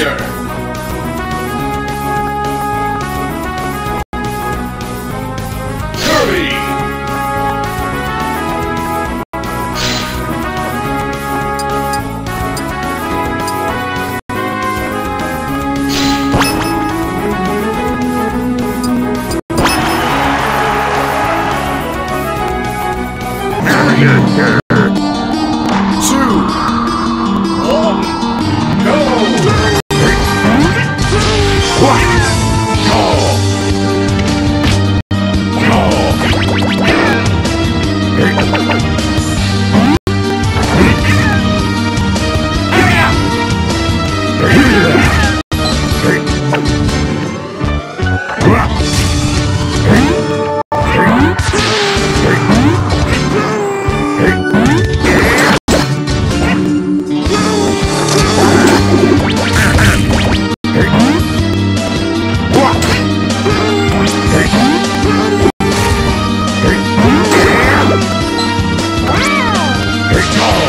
Kirby! Mario Rejoice!